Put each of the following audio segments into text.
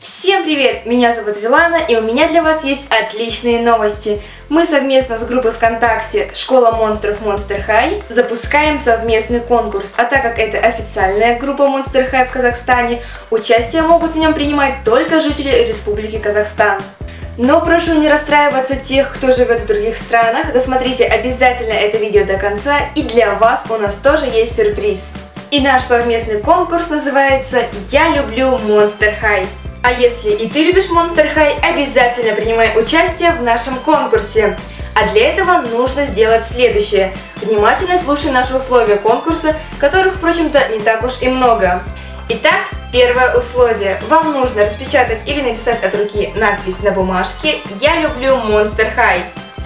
Всем привет! Меня зовут Вилана, и у меня для вас есть отличные новости. Мы совместно с группой ВКонтакте «Школа монстров Monster High» запускаем совместный конкурс, а так как это официальная группа Monster High в Казахстане, участие могут в нем принимать только жители Республики Казахстан. Но прошу не расстраиваться тех, кто живет в других странах, досмотрите обязательно это видео до конца, и для вас у нас тоже есть сюрприз. И наш совместный конкурс называется «Я люблю Monster High». А если и ты любишь Monster High, обязательно принимай участие в нашем конкурсе. А для этого нужно сделать следующее. Внимательно слушай наши условия конкурса, которых, впрочем-то, не так уж и много. Итак, первое условие. Вам нужно распечатать или написать от руки надпись на бумажке «Я люблю Monster High».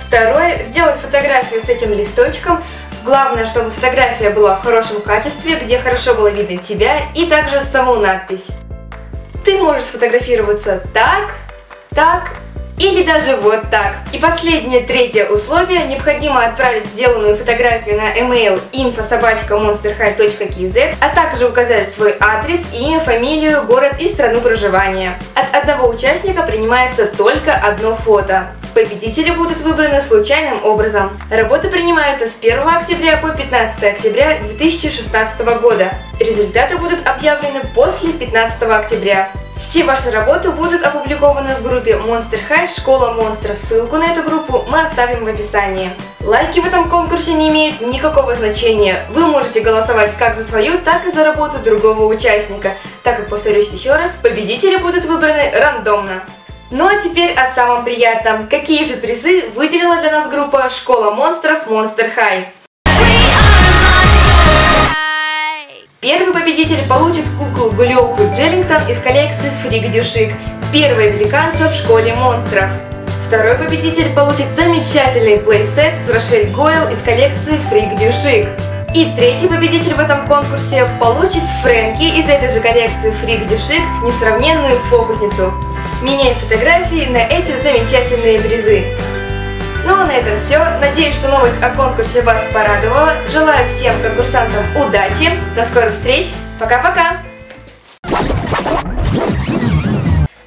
Второе. Сделать фотографию с этим листочком. Главное, чтобы фотография была в хорошем качестве, где хорошо было видно тебя и также саму надпись. Ты можешь сфотографироваться так, так или даже вот так. И последнее, третье условие. Необходимо отправить сделанную фотографию на email info.monsterhigh.kz, а также указать свой адрес, имя, фамилию, город и страну проживания. От одного участника принимается только одно фото. Победители будут выбраны случайным образом. Работа принимается с 1 октября по 15 октября 2016 года. Результаты будут объявлены после 15 октября. Все ваши работы будут опубликованы в группе Monster High Школа монстров. Ссылку на эту группу мы оставим в описании. Лайки в этом конкурсе не имеют никакого значения. Вы можете голосовать как за свою, так и за работу другого участника, так как, повторюсь еще раз, победители будут выбраны рандомно. Ну а теперь о самом приятном. Какие же призы выделила для нас группа Школа монстров Monster High? Первый победитель получит куклу Гулиопу Джеллингтон из коллекции Фрик Дюшик, первая великанша в школе монстров. Второй победитель получит замечательный плейсет с Рошель Гойл из коллекции Фрик Дюшик. И третий победитель в этом конкурсе получит Фрэнки из этой же коллекции Фрик Дюшик несравненную фокусницу. Меняем фотографии на эти замечательные призы. Ну а на этом все. Надеюсь, что новость о конкурсе вас порадовала. Желаю всем конкурсантам удачи. До скорых встреч. Пока-пока.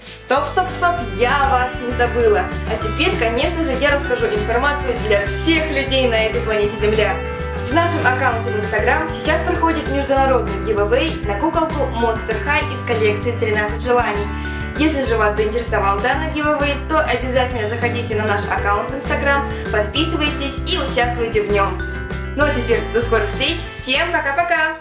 Стоп, стоп, стоп, я вас не забыла. А теперь, конечно же, я расскажу информацию для всех людей на этой планете Земля. В нашем аккаунте в Instagram сейчас проходит международный giveaway на куколку Monster High из коллекции 13 желаний. Если же вас заинтересовал данный giveaway, то обязательно заходите на наш аккаунт в Instagram, подписывайтесь и участвуйте в нем. Ну а теперь до скорых встреч, всем пока-пока!